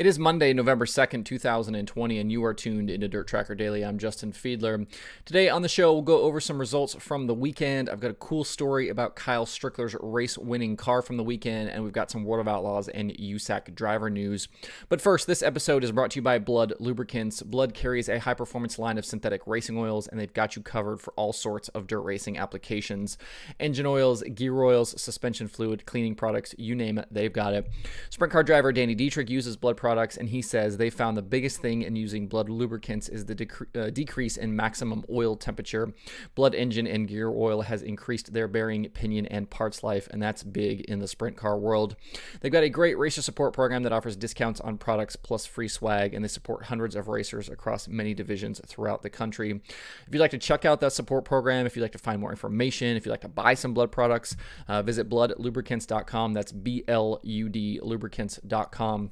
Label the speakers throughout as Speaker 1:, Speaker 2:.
Speaker 1: It is Monday, November 2nd, 2020, and you are tuned into DIRTRACKR Daily. I'm Justin Fiedler. Today on the show, we'll go over some results from the weekend. I've got a cool story about Kyle Strickler's race winning car from the weekend, and we've got some World of Outlaws and USAC driver news. But first, this episode is brought to you by Blud Lubricants. Blud carries a high performance line of synthetic racing oils, and they've got you covered for all sorts of dirt racing applications engine oils, gear oils, suspension fluid, cleaning products you name it, they've got it. Sprint car driver Danny Dietrich uses Blud products products, and he says they found the biggest thing in using blud lubricants is the uh, decrease in maximum oil temperature. Blud engine and gear oil has increased their bearing, pinion, and parts life, and that's big in the sprint car world. They've got a great racer support program that offers discounts on products plus free swag, and they support hundreds of racers across many divisions throughout the country. If you'd like to check out that support program, if you'd like to find more information, if you'd like to buy some blud products, uh, visit bludlubricants.com. That's B L U D lubricants.com.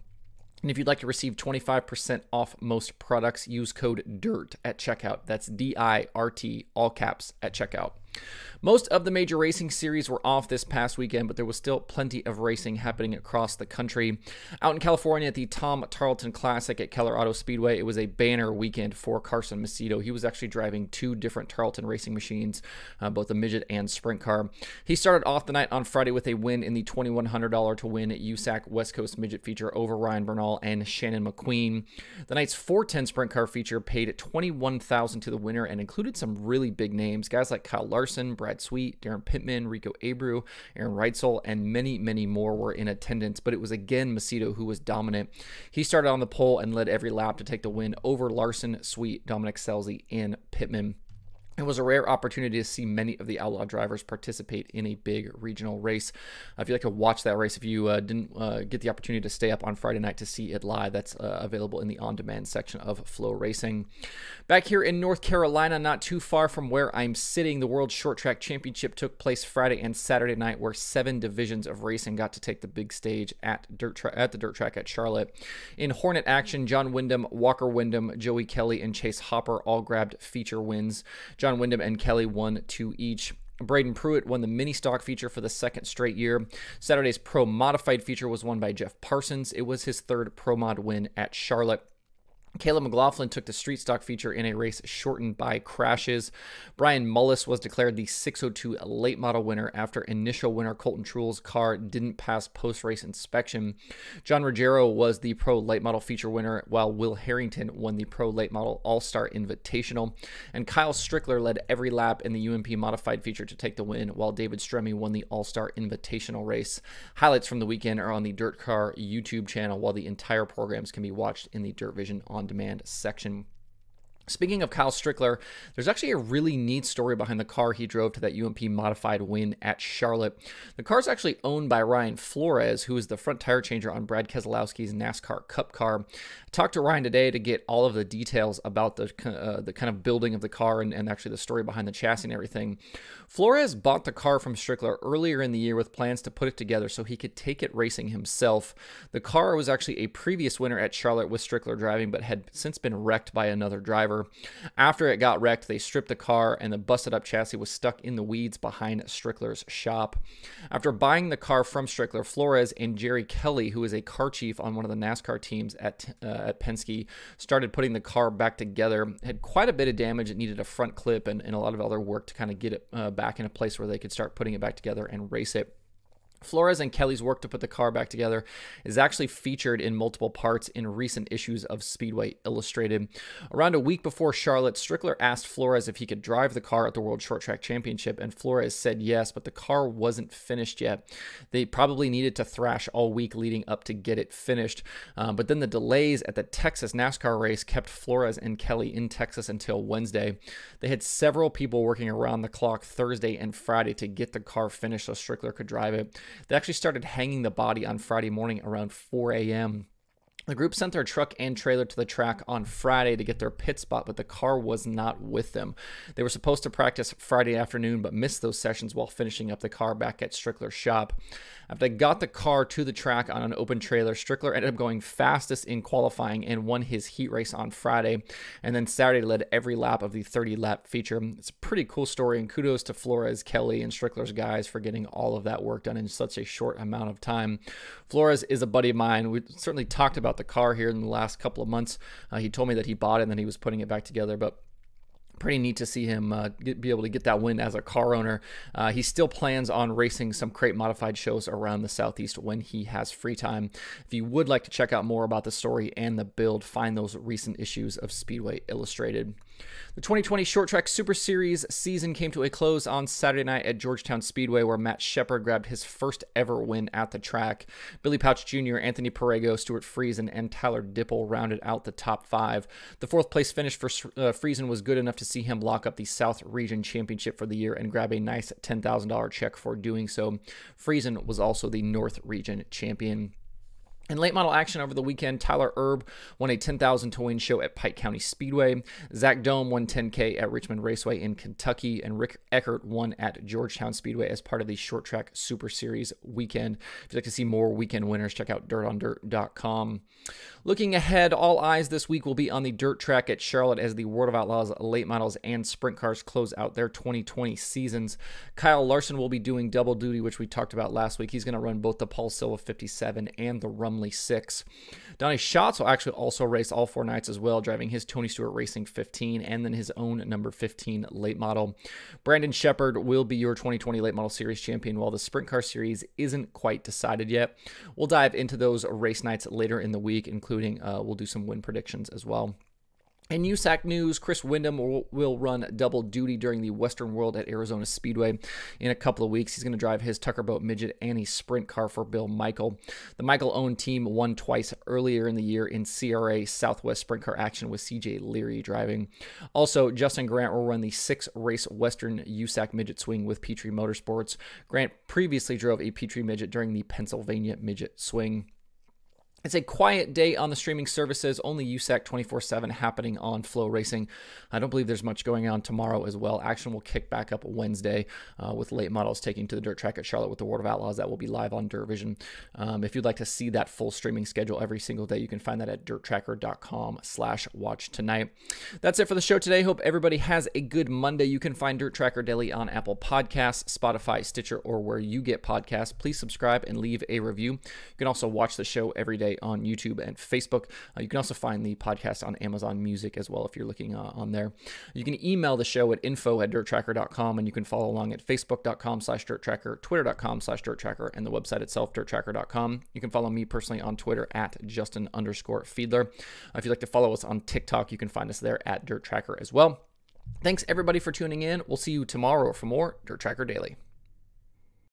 Speaker 1: And if you'd like to receive 25% off most products, use code DIRT at checkout. That's D I R T, all caps at checkout. Most of the major racing series were off this past weekend, but there was still plenty of racing happening across the country. Out in California at the Tom Tarlton Classic at Keller Auto Speedway, it was a banner weekend for Carson Macedo. He was actually driving two different Tarlton racing machines, uh, both a midget and sprint car. He started off the night on Friday with a win in the $2,100 to win USAC West Coast Midget feature over Ryan Bernal and Shannon McQueen. The night's 410 sprint car feature paid 21000 to the winner and included some really big names, guys like Kyle Larson, Brad Sweet, Daryn Pittman, Rico Abreu, Aaron Reutzel, and many, many more were in attendance. But it was again Macedo who was dominant. He started on the pole and led every lap to take the win over Larson, Sweet, Dominic Scelzi, and Pittman. It was a rare opportunity to see many of the Outlaw drivers participate in a big regional race. Uh, if you'd like to watch that race, if you uh, didn't uh, get the opportunity to stay up on Friday night to see it live, that's uh, available in the on demand section of FloRacing. Back here in North Carolina, not too far from where I'm sitting, the World Short Track Championship took place Friday and Saturday night, where seven divisions of racing got to take the big stage at, dirt at the dirt track at Charlotte. In Hornet action, John Wyndham, Walker Wyndham, Joey Kelly, and Chase Hopper all grabbed feature wins. John John Wyndham and Kelly won two each. Braden Pruitt won the mini stock feature for the second straight year. Saturday's pro modified feature was won by Jeff Parsons. It was his third pro mod win at Charlotte. Caleb McLaughlin took the street stock feature in a race shortened by crashes. Brian Mullis was declared the 602 late model winner after initial winner Colton Truel's car didn't pass post race inspection. John Ruggiero was the pro late model feature winner, while Will Harrington won the pro late model all star invitational. And Kyle Strickler led every lap in the UMP modified feature to take the win, while David Stremme won the all star invitational race. Highlights from the weekend are on the DIRTcar YouTube channel, while the entire programs can be watched in the DIRTVision on demand section. Speaking of Kyle Strickler, there's actually a really neat story behind the car he drove to that UMP modified win at Charlotte. The car is actually owned by Ryan Flores, who is the front tire changer on Brad Keselowski's NASCAR Cup car. I talked to Ryan today to get all of the details about the uh, the kind of building of the car and, and actually the story behind the chassis and everything. Flores bought the car from Strickler earlier in the year with plans to put it together so he could take it racing himself. The car was actually a previous winner at Charlotte with Strickler driving, but had since been wrecked by another driver. After it got wrecked, they stripped the car and the busted up chassis was stuck in the weeds behind Strickler's shop. After buying the car from Strickler, Flores and Jerry Kelly, who is a car chief on one of the NASCAR teams at, uh, at Penske, started putting the car back together. Had quite a bit of damage. It needed a front clip and, and a lot of other work to kind of get it uh, back in a place where they could start putting it back together and race it. Flores and Kelly's work to put the car back together is actually featured in multiple parts in recent issues of Speedway Illustrated. Around a week before Charlotte, Strickler asked Flores if he could drive the car at the World Short Track Championship, and Flores said yes, but the car wasn't finished yet. They probably needed to thrash all week leading up to get it finished, um, but then the delays at the Texas NASCAR race kept Flores and Kelly in Texas until Wednesday. They had several people working around the clock Thursday and Friday to get the car finished so Strickler could drive it. They actually started hanging the body on Friday morning around 4 a.m. The group sent their truck and trailer to the track on Friday to get their pit spot, but the car was not with them. They were supposed to practice Friday afternoon, but missed those sessions while finishing up the car back at Strickler's shop. After they got the car to the track on an open trailer, Strickler ended up going fastest in qualifying and won his heat race on Friday, and then Saturday led every lap of the 30 lap feature. It's pretty cool story, and kudos to Flores, Kelly, and Strickler's guys for getting all of that work done in such a short amount of time. Flores is a buddy of mine. We certainly talked about the car here in the last couple of months. Uh, he told me that he bought it and then he was putting it back together, but pretty neat to see him uh, get, be able to get that win as a car owner. Uh, he still plans on racing some crate modified shows around the Southeast when he has free time. If you would like to check out more about the story and the build, find those recent issues of Speedway Illustrated. The 2020 Short Track Super Series season came to a close on Saturday night at Georgetown Speedway, where Matt Sheppard grabbed his first ever win at the track. Billy Pauch Jr., Anthony Perrego, Stewart Friesen, and Tyler Dippel rounded out the top five. The fourth place finish for uh, Friesen was good enough to see him lock up the South Region Championship for the year and grab a nice $10,000 check for doing so. Friesen was also the North Region champion. In late model action over the weekend, Tyler Erb won a 10,000 to win show at Pike County Speedway. Zack Dohm won 10K at Richmond Raceway in Kentucky, and Rick Eckert won at Georgetown Speedway as part of the Short Track Super Series weekend. If you'd like to see more weekend winners, check out dirtondirt.com. Looking ahead, all eyes this week will be on the dirt track at Charlotte as the World of Outlaws late models and sprint cars close out their 2020 seasons. Kyle Larson will be doing double duty, which we talked about last week. He's going to run both the Paul Silva 57 and the Rum 6. Donny Schatz will actually also race all four nights as well, driving his Tony Stewart Racing 15 and then his own number 15 late model. Brandon Sheppard will be your 2020 late model series champion while the sprint car series isn't quite decided yet. We'll dive into those race nights later in the week, including uh, we'll do some win predictions as well. In USAC news, Chris Windom will, will, run double duty during the Western World at Arizona Speedway in a couple of weeks. He's going to drive his Tucker Boat Midget and a sprint car for Bill Michael. The Michael owned team won twice earlier in the year in CRA Southwest sprint car action with CJ Leary driving. Also, Justin Grant will run the six race Western USAC Midget Swing with Petrie Motorsports. Grant previously drove a Petrie Midget during the Pennsylvania Midget Swing. It's a quiet day on the streaming services, only USAC 24 7 happening on FloRacing. I don't believe there's much going on tomorrow as well. Action will kick back up Wednesday uh, with late models taking to the dirt track at Charlotte with the World of Outlaws. That will be live on DIRTVision. Um, if you'd like to see that full streaming schedule every single day, you can find that at dirtrackr.com slash watch tonight. That's it for the show today. Hope everybody has a good Monday. You can find DIRTRACKR Daily on Apple Podcasts, Spotify, Stitcher, or where you get podcasts. Please subscribe and leave a review. You can also watch the show every day on YouTube and Facebook. Uh, you can also find the podcast on Amazon Music as well if you're looking uh, on there. You can email the show at info at dirtrackr.com and you can follow along at facebook.com slash dirtrackr, twitter.com slash dirtrackr, and the website itself, dirtrackr.com. You can follow me personally on Twitter at Justin underscore Fiedler. Uh, if you'd like to follow us on TikTok, you can find us there at DIRTRACKR as well. Thanks everybody for tuning in. We'll see you tomorrow for more DIRTRACKR Daily.